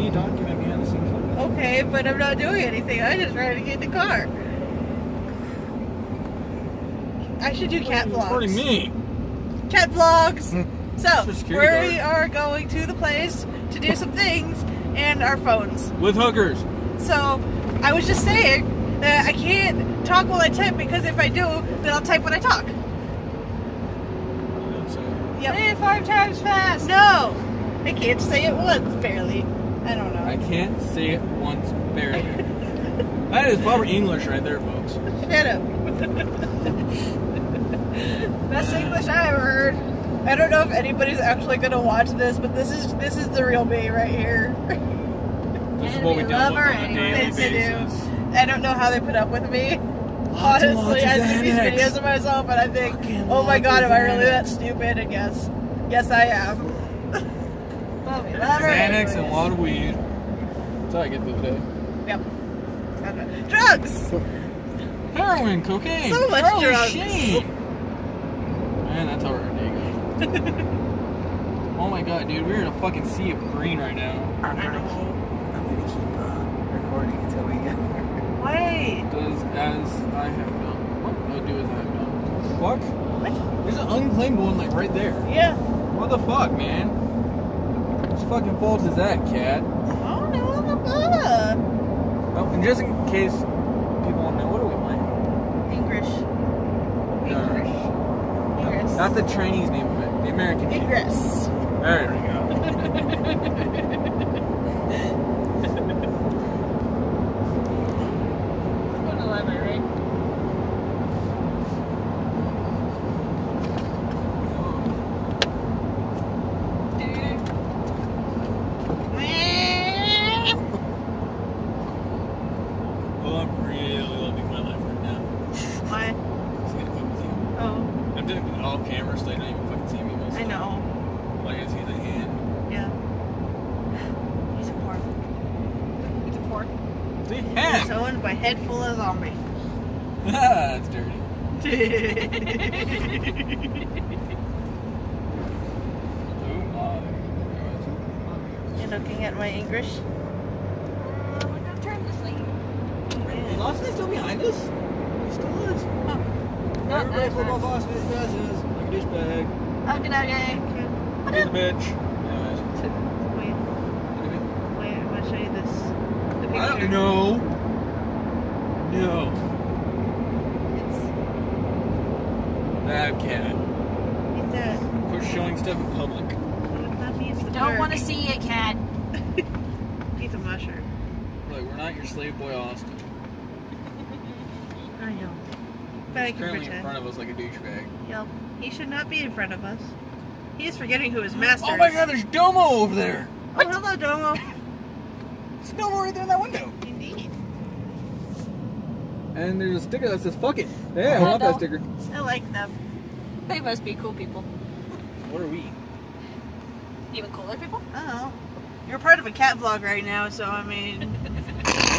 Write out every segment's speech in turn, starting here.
me document behind the scenes like that. Okay, but I'm not doing anything. I just ran to get in the car. I should do Kat vlogs. Recording me. Kat vlogs. So we are going to the place to do some things and our phones. With hookers. So I was just saying that I can't talk while I type because if I do, then I'll type when I talk. Yep. Say it five times fast. No, I can't say it once barely. I don't know. I can't say it once barely. that is proper English right there, folks. Shut up. Best English I ever heard. I don't know if anybody's actually gonna watch this, but this is this is the real me right here. This is what we we love her on daily. They do. I don't know how they put up with me. Lots Honestly, I see these videos of myself and I think, Fucking oh my god, am I really that stupid? And yes, yes I am. But we love her Xanax and a lot of weed. That's how I get through the day. Yep. Drugs. Heroin, cocaine, So much Charlie drugs. Sheen. Man, that's how our day goes. oh my god, dude, we're in a fucking sea of green right now. I know. I'm gonna keep uh, recording until we get there. Wait. Does as I have done. What? No, do as I have done. Fuck? What? There's an unclaimed one like right there. Yeah. What the fuck, man? Whose fucking fault is that, Kat? Oh no. blah, blah. Oh, and just in case people want to know, what are we playing? English. English. Ingress. Not the Chinese name of it, the American name. Ingress. There we. Go to the library, right? Well, I'm really loving my life right now. Why? Just gonna fuck with you. Oh, I'm doing it off camera, so they don't even fucking see me. Most I of the know. Like I see the hand. Yeah. He's a pork. It's a pork. The He's owned by head full of zombie. That's dirty. Oh. You're looking at my English. Uh, we're gonna turn this lane. Is still behind us? He still is. No, Everybody that's flip fine. off Austin as fast as like a douchebag. Okay, okay. A bitch. Anyways. Wait, wait, I'm gonna show you this. The picture. I don't know. No. It's, That cat. it's a, Quit showing stuff in public. not me, the Don't want to see it, Kat. He's a musher. Look, we're not your slave boy Austin. I know. But I He's can currently in front of us like a douchebag. Yep. He should not be in front of us. He is forgetting who his master is. Oh my god, there's Domo over there! Oh, hello, Domo. There's Domo right there in that window. Indeed. And there's a sticker that says fuck it. Hey, I want that sticker. I like them. They must be cool people. What are we? Even cooler people? Oh. You're part of a Kat vlog right now, so I mean.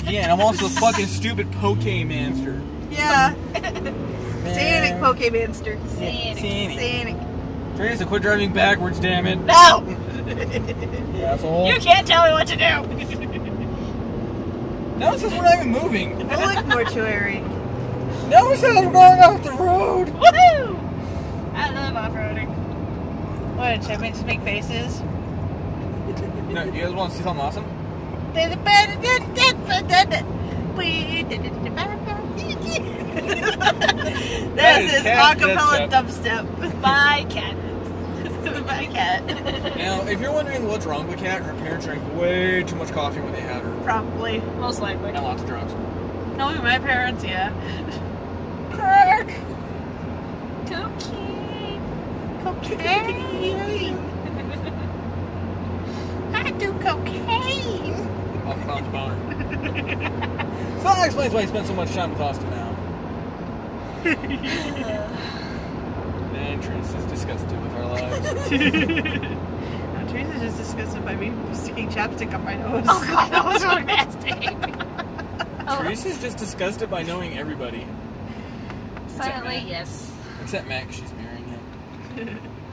Yeah, and I'm also a fucking stupid Pokemonster. Yeah. Sanic Pokemonster. Sanic. Sanic. Sanic. Teresa, quit driving backwards, damn it. No! Asshole. You can't tell me what to do! Now it says we're not even moving. Bullock mortuary. Now it says we're going off the road. Woohoo! I love off-roading. What, should I make, just make faces? No, you guys want to see something awesome? There's a bad. That That is is Kat acapella dubstep. Bye, Kat. Bye, Kat. Now, if you're wondering what's wrong with Kat, her parents drank way too much coffee when they had her. Probably. Most likely. And lots of drugs. No, my parents, yeah. Crack! Cocaine. Cocaine. I do cocaine. Off Clown's boner. So that explains why he spent so much time with Austin now. And is disgusted with our lives. No, Teresa's just disgusted by me sticking chapstick up my nose. Oh god, that was really nasty. Teresa's just disgusted by knowing everybody. silently, yes. Except Max, she's marrying him.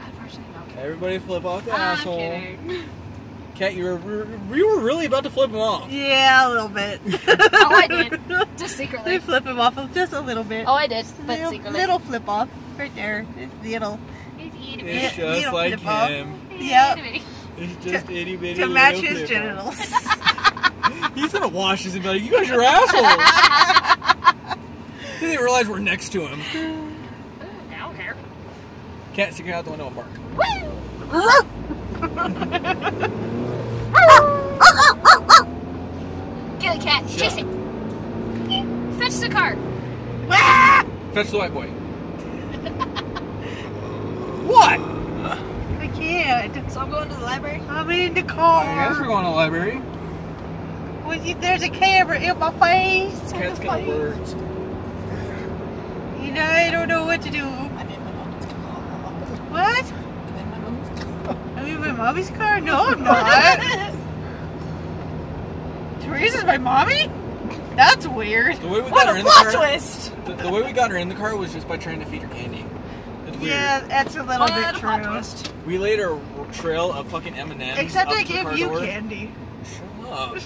Unfortunately, no. Everybody flip off the ah, I'm asshole. kidding. Kat, you were you were really about to flip him off. Yeah, a little bit. Oh, I did. Just We secretly. flip him off just a little bit. Oh, I did, but little, secretly. little flip off right there. It's little. It's itty It's just little like flip off. him. Yep. bitty. It's just itty bitty. To match his genitals. He's gonna wash his and be like, "You guys are assholes." he didn't realize we're next to him. Ooh, I don't care. Kat, stick out the window and bark. Kill the cat. Shut Chase up. it. Fetch the car. Ah! Fetch the white boy. what? I can't. So I'm going to the library. I'm in the I guess we're going to the library. Was you, there's a camera in my face. Kat's In got face. words. You know, I don't know what to do. What? I'm in my mommy's car? No, I'm not. Teresa's my mommy? That's weird. The way we What got her a in the plot car. twist! The, the way we got her in the car was just by trying to feed her candy. It's weird. Yeah, that's a little What bit a plot true. twist. We laid a trail of fucking M and M's. Except up I to the give you door. candy. Shut up.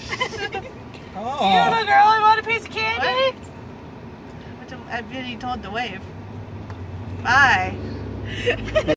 You oh. little girl, I want a piece of candy. What? I've been told to wave. Bye.